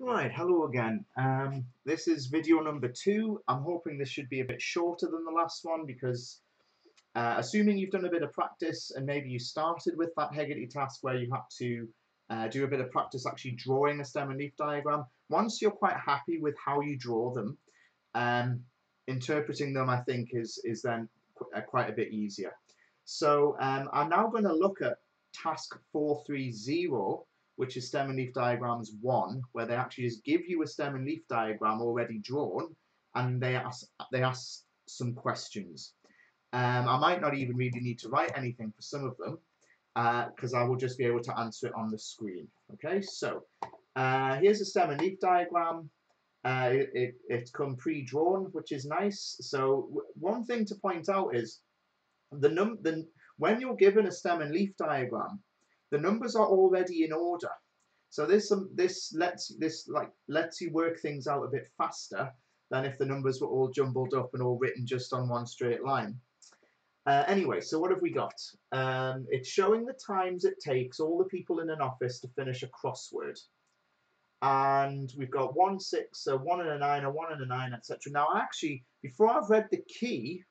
Right, hello again. Um, this is video number two. I'm hoping this should be a bit shorter than the last one because uh, assuming you've done a bit of practice and maybe you started with that Hegarty task where you had to uh, do a bit of practice actually drawing a stem and leaf diagram, once you're quite happy with how you draw them, um, interpreting them I think is, is then qu uh, quite a bit easier. So um, I'm now going to look at task 430 which is stem and leaf diagrams one, where they actually just give you a stem and leaf diagram already drawn, and they ask they ask some questions. Um, I might not even really need to write anything for some of them, because uh, I will just be able to answer it on the screen. Okay, so uh, here's a stem and leaf diagram. Uh, it, it, it's come pre-drawn, which is nice. So one thing to point out is the num the when you're given a stem and leaf diagram, the numbers are already in order. So this um, this lets this like lets you work things out a bit faster than if the numbers were all jumbled up and all written just on one straight line. Uh, anyway, so what have we got? Um, it's showing the times it takes all the people in an office to finish a crossword. And we've got one six, a one and a nine, a one and a nine, etc. Now, actually, before I've read the key,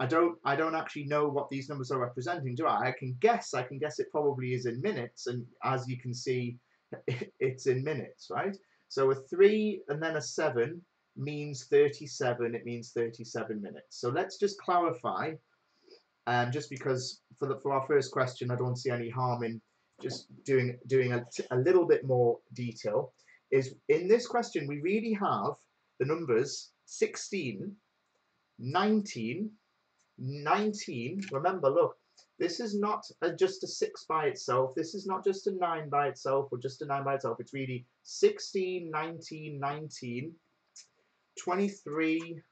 I don't I don't actually know what these numbers are representing, do I? I can guess. I can guess it probably is in minutes, and as you can see, it's in minutes, right? So a 3 and then a 7 means 37. It means 37 minutes. So let's just clarify, um, just because for the for our first question, I don't see any harm in just doing doing a, a little bit more detail. Is in this question we really have the numbers 16, 19, 19, remember, look, this is not a, just a 6 by itself. This is not just a 9 by itself or just a 9 by itself. It's really 16, 19, 19, 23,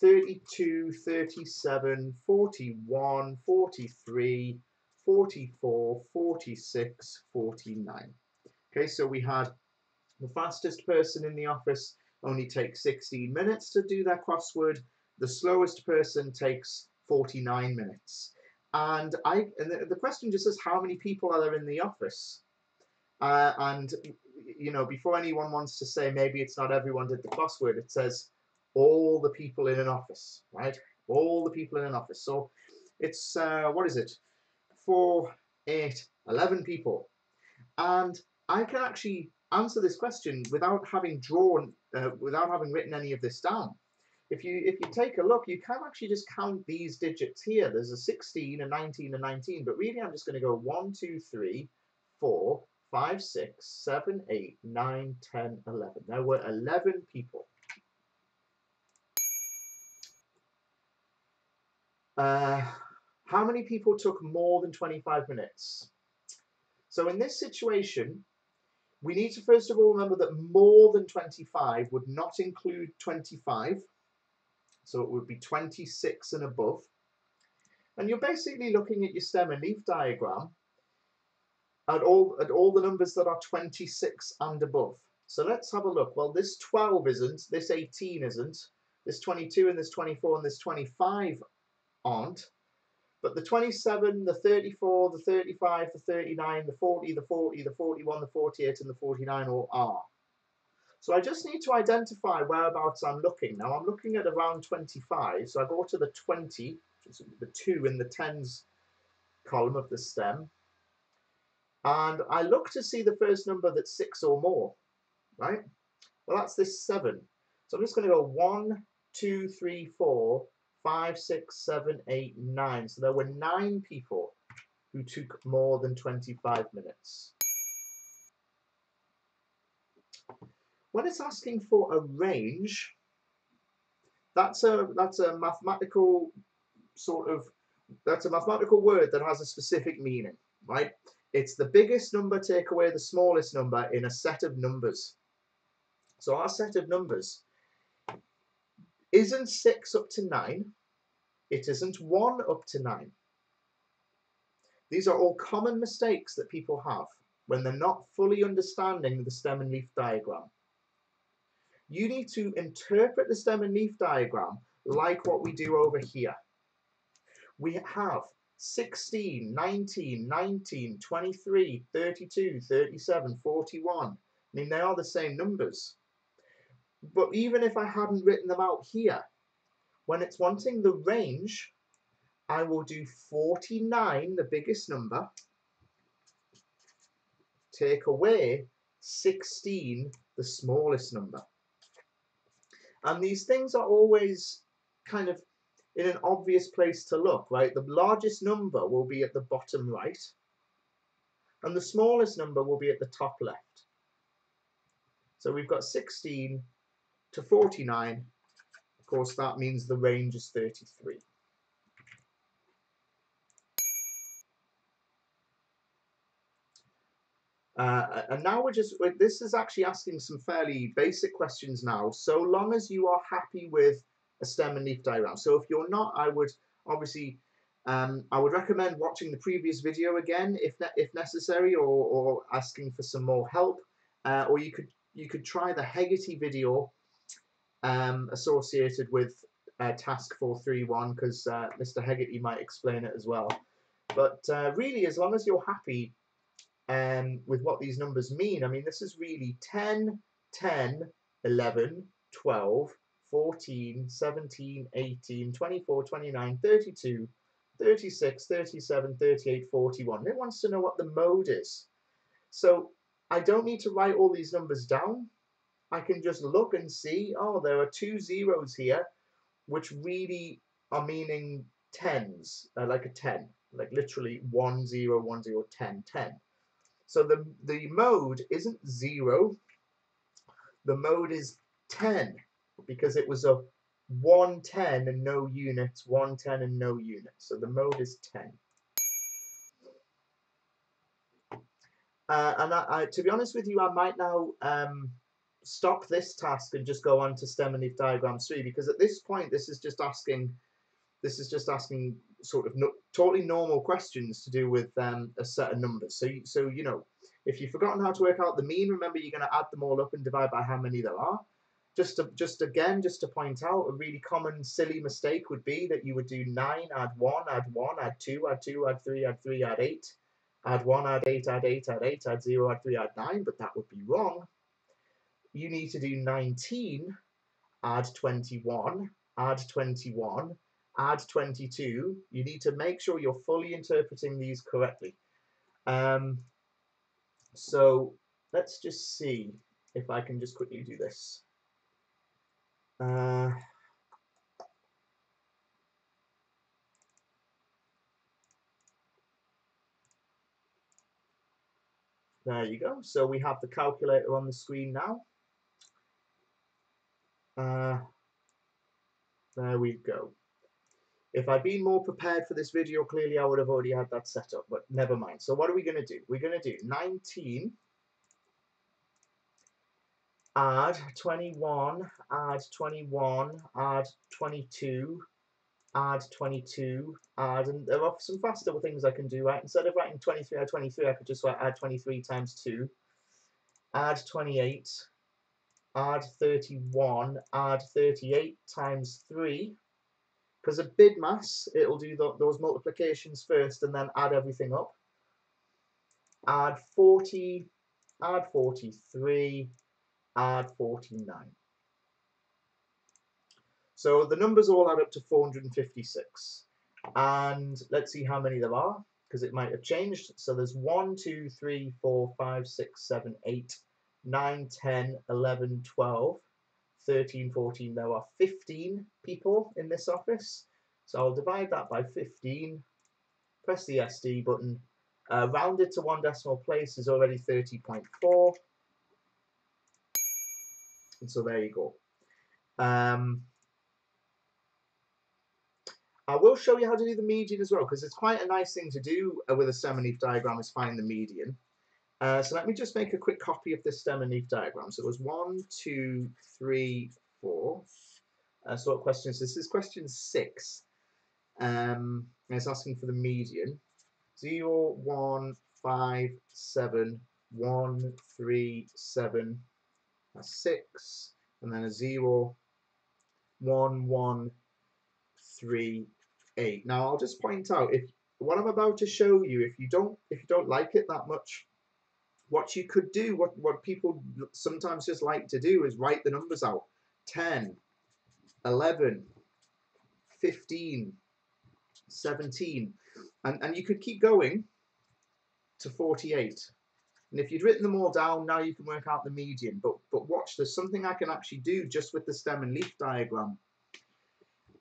32, 37, 41, 43, 44, 46, 49. Okay, so we had the fastest person in the office only takes 16 minutes to do their crossword. The slowest person takes 49 minutes. And I and the, the question just says how many people are there in the office? Uh, and you know, before anyone wants to say maybe it's not everyone did the crossword, it says all the people in an office, right? All the people in an office. So it's uh, what is it? Four, eight, eleven people. And I can actually answer this question without having drawn, uh, without having written any of this down if you if you take a look, you can actually just count these digits here. There's a 16, a 19, a 19, but really I'm just going to go 1, 2, 3, 4, 5, 6, 7, 8, 9, 10, 11. There were 11 people. Uh, how many people took more than 25 minutes? So in this situation, we need to first of all remember that more than 25 would not include 25 so it would be 26 and above. And you're basically looking at your stem and leaf diagram at all, at all the numbers that are 26 and above. So let's have a look. Well, this 12 isn't, this 18 isn't, this 22 and this 24 and this 25 aren't. But the 27, the 34, the 35, the 39, the 40, the 40, the 41, the 48 and the 49 all are. So I just need to identify whereabouts I'm looking. Now I'm looking at around 25, so I go to the 20, the 2 in the tens column of the stem, and I look to see the first number that's 6 or more, right? Well, that's this 7. So I'm just going to go 1, 2, 3, 4, 5, 6, 7, 8, 9. So there were 9 people who took more than 25 minutes. When it's asking for a range, that's a that's a mathematical sort of that's a mathematical word that has a specific meaning, right? It's the biggest number take away the smallest number in a set of numbers. So our set of numbers isn't 6 up to 9. It isn't 1 up to 9. These are all common mistakes that people have when they're not fully understanding the stem and leaf diagram you need to interpret the stem and leaf diagram like what we do over here. We have 16, 19, 19, 23, 32, 37, 41, I mean, they are the same numbers. But even if I hadn't written them out here, when it's wanting the range, I will do 49, the biggest number, take away 16, the smallest number. And these things are always kind of in an obvious place to look, right? The largest number will be at the bottom right, and the smallest number will be at the top left. So we've got 16 to 49. Of course, that means the range is 33. Uh, and now we're just, this is actually asking some fairly basic questions now, so long as you are happy with a stem and leaf diagram. So if you're not, I would obviously, um, I would recommend watching the previous video again if ne if necessary, or, or asking for some more help. Uh, or you could you could try the Hegarty video um, associated with uh, task 431 because uh, Mr. Hegarty might explain it as well. But uh, really, as long as you're happy um, with what these numbers mean, I mean, this is really 10, 10, 11, 12, 14, 17, 18, 24, 29, 32, 36, 37, 38, 41. It wants to know what the mode is. So I don't need to write all these numbers down. I can just look and see, oh, there are two zeros here, which really are meaning tens, uh, like a 10, like literally 1, 0, 1, 0, 10, 10. So the, the mode isn't 0, the mode is 10 because it was a 110 and no units, 110 and no units. So the mode is 10. Uh, and I, I, to be honest with you, I might now um, stop this task and just go on to stem and leaf diagrams 3 because at this point this is just asking this is just asking sort of no, totally normal questions to do with um, a set of numbers. So, so you know, if you've forgotten how to work out the mean, remember you're going to add them all up and divide by how many there are just to, just again, just to point out, a really common silly mistake would be that you would do 9, add 1, add 1, add 2, add 2, add 3, add 3, add 8, add 1, add 8, add 8, add 8, add 0, add 3, add 9, but that would be wrong. You need to do 19, add 21, add 21, add 22. You need to make sure you're fully interpreting these correctly. Um, so let's just see if I can just quickly do this. Uh, there you go. So we have the calculator on the screen now. Uh, there we go. If I'd been more prepared for this video, clearly I would have already had that set up, but never mind. So what are we going to do? We're going to do 19 add 21, add 21, add 22, add 22, add, and there are some faster things I can do, right? Instead of writing 23 add 23, I could just write add 23 times 2, add 28, add 31, add 38 times 3, because a BIDMAS, it'll do the, those multiplications first and then add everything up. Add 40, add 43, add 49. So the numbers all add up to 456. And let's see how many there are, because it might have changed. So there's 1, 2, 3, 4, 5, 6, 7, 8, 9, 10, 11, 12, 13, 14. There are 15 people in this office. So I'll divide that by 15, press the SD button. Uh, rounded to one decimal place is already 30.4. And so there you go. Um, I will show you how to do the median as well, because it's quite a nice thing to do uh, with a leaf diagram is find the median. Uh, so let me just make a quick copy of this stem and leaf diagram. So it was one, two, three, four. Uh, so what questions? This is question six. Um, it's asking for the median. Zero, one, five, seven, one, three, seven, a 6, and then a 0, 1, 1, 3, 8. Now I'll just point out if what I'm about to show you, if you don't if you don't like it that much, what you could do, what, what people sometimes just like to do is write the numbers out. 10, 11, 15, 17. And, and you could keep going to 48. And if you'd written them all down, now you can work out the median. But, but watch, there's something I can actually do just with the stem and leaf diagram.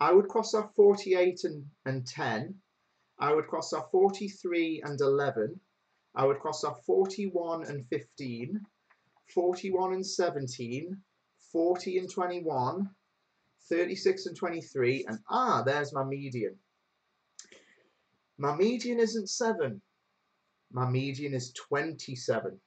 I would cross off 48 and, and 10. I would cross off 43 and 11. I would cross off 41 and 15, 41 and 17, 40 and 21, 36 and 23, and ah, there's my median. My median isn't 7. My median is 27.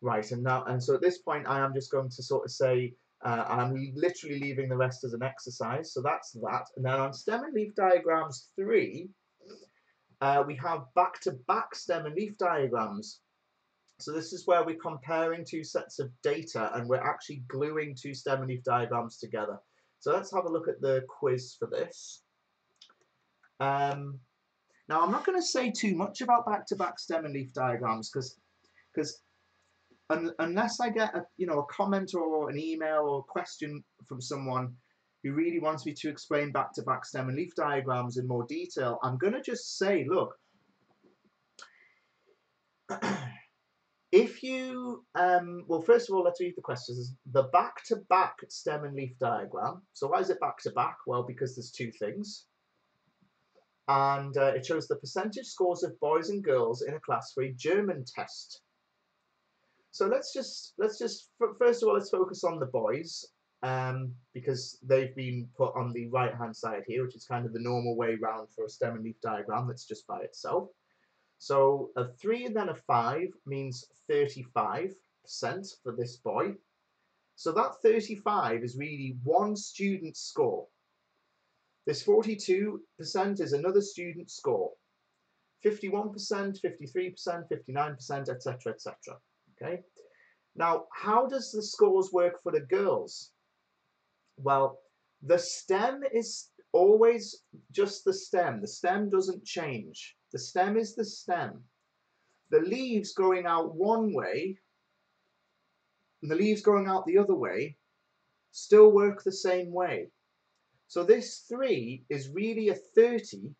Right, and now, and so at this point, I am just going to sort of say, uh, I'm literally leaving the rest as an exercise, so that's that. And then on stem and leaf diagrams 3, uh, we have back-to-back -back stem and leaf diagrams. So this is where we're comparing two sets of data and we're actually gluing two stem and leaf diagrams together. So let's have a look at the quiz for this. Um, now I'm not going to say too much about back-to-back -back stem and leaf diagrams because because un unless I get a you know a comment or an email or question from someone who really wants me to explain back-to-back -back stem and leaf diagrams in more detail, I'm going to just say, look, if you, um, well, first of all, let's read the questions. The back-to-back -back stem and leaf diagram. So why is it back-to-back? -back? Well, because there's two things. And uh, it shows the percentage scores of boys and girls in a class for a German test. So let's just let's just first of all let's focus on the boys um, because they've been put on the right hand side here, which is kind of the normal way round for a stem and leaf diagram that's just by itself. So a 3 and then a 5 means 35% for this boy. So that 35 is really one student score. This 42% is another student score. 51%, 53%, 59%, etc., etc. Okay. Now, how does the scores work for the girls? Well, the stem is always just the stem. The stem doesn't change. The stem is the stem. The leaves going out one way and the leaves going out the other way still work the same way. So this 3 is really a 30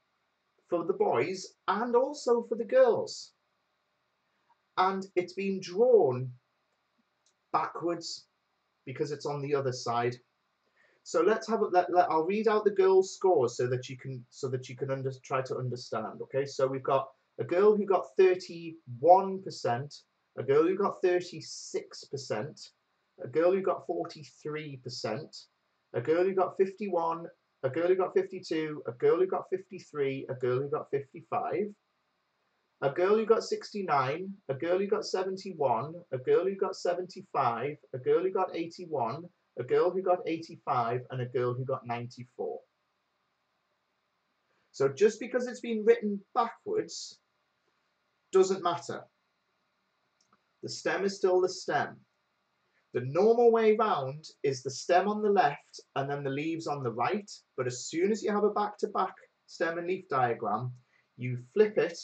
for the boys and also for the girls. And it's been drawn backwards because it's on the other side so let's have a, let, let, I'll read out the girls' scores so that you can so that you can under, try to understand. Okay, so we've got a girl who got 31%, a girl who got 36%, a girl who got 43%, a girl who got 51, a girl who got 52, a girl who got 53, a girl who got 55, a girl who got 69, a girl who got 71, a girl who got 75, a girl who got 81, a girl who got 85 and a girl who got 94. So just because it's been written backwards doesn't matter. The stem is still the stem. The normal way round is the stem on the left and then the leaves on the right. But as soon as you have a back-to-back -back stem and leaf diagram, you flip it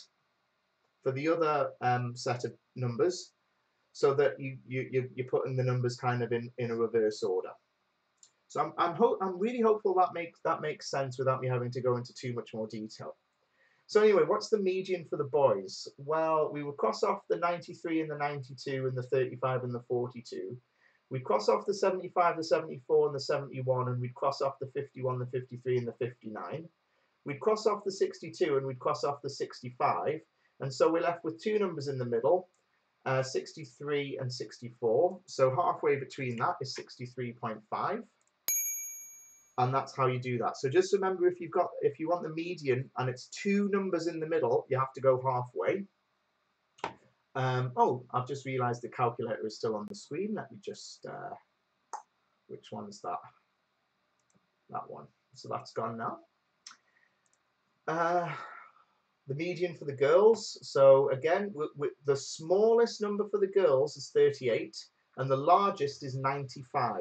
for the other um, set of numbers so that you, you, you're putting the numbers kind of in, in a reverse order. So I'm, I'm, I'm really hopeful that makes, that makes sense without me having to go into too much more detail. So anyway, what's the median for the boys? Well, we would cross off the 93 and the 92 and the 35 and the 42. We'd cross off the 75, the 74 and the 71 and we'd cross off the 51, the 53 and the 59. We'd cross off the 62 and we'd cross off the 65. And so we're left with two numbers in the middle, uh, 63 and 64. So halfway between that is 63.5. And that's how you do that. So just remember if you've got if you want the median and it's two numbers in the middle, you have to go halfway. Um, oh, I've just realized the calculator is still on the screen. Let me just, uh, which one is that? That one. So that's gone now. Uh, the median for the girls. So again, the smallest number for the girls is 38 and the largest is 95.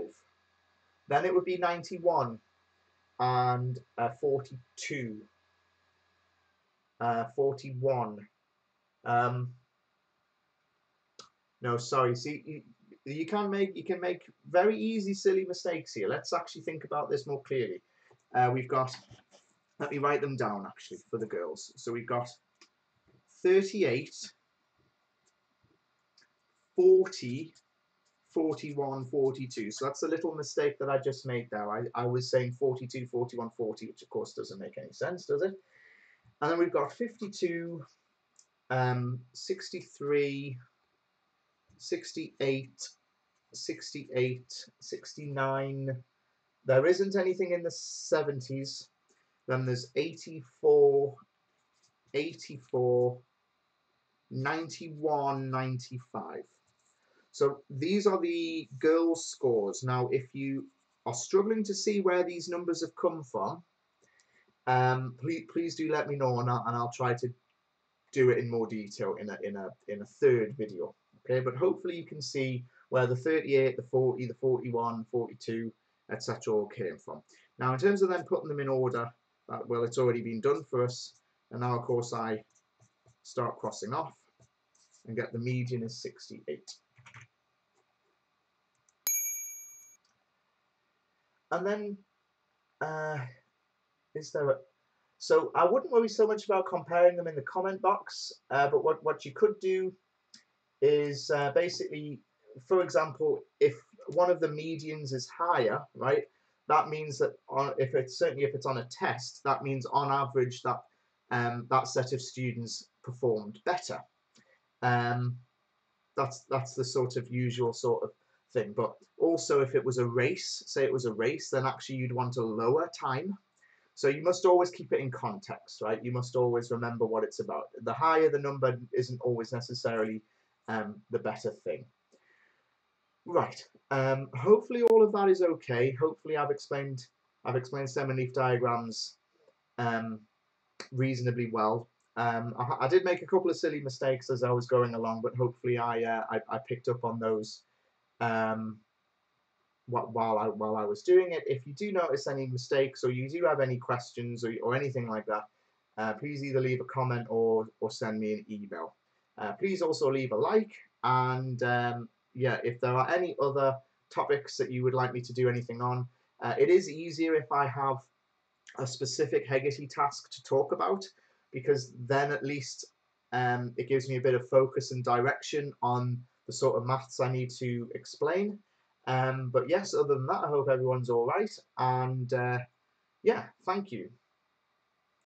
Then it would be 91 and uh, 42. uh, 41. Um, no, sorry. See, you, you can make you can make very easy, silly mistakes here. Let's actually think about this more clearly. Uh, we've got. Let me write them down actually for the girls. So we've got 38, 40, 41, 42. So that's a little mistake that I just made there. I, I was saying 42, 41, 40, which of course doesn't make any sense, does it? And then we've got 52, um, 63, 68, 68, 69. There isn't anything in the 70s. Then there's 84, 84, 91, 95. So these are the girls' scores. Now, if you are struggling to see where these numbers have come from, um, please, please do let me know and I'll, and I'll try to do it in more detail in a, in a, in a third video. Okay, but hopefully you can see where the 38, the 40, the 41, 42, etc. all came from. Now, in terms of then putting them in order, uh, well, it's already been done for us. And now, of course, I start crossing off and get the median is 68. And then, uh, is there a, so I wouldn't worry so much about comparing them in the comment box, uh, but what, what you could do is uh, basically, for example, if one of the medians is higher, right, that means that on, if it's certainly if it's on a test, that means on average that um, that set of students performed better. Um, that's that's the sort of usual sort of thing. But also, if it was a race, say it was a race, then actually you'd want a lower time. So you must always keep it in context, right? You must always remember what it's about. The higher the number isn't always necessarily um, the better thing. Right. Um, hopefully all of that is okay. Hopefully I've explained I've explained stem and leaf diagrams um, reasonably well. Um, I, I, did make a couple of silly mistakes as I was going along, but hopefully I uh, I, I, picked up on those um, while I while I was doing it. If you do notice any mistakes or you do have any questions or, or anything like that, uh, please either leave a comment or or send me an email. Uh, please also leave a like and um, yeah, if there are any other topics that you would like me to do anything on, uh, it is easier if I have a specific Hegarty task to talk about because then at least um, it gives me a bit of focus and direction on the sort of maths I need to explain. Um, but yes, other than that, I hope everyone's all right. And uh, yeah, thank you.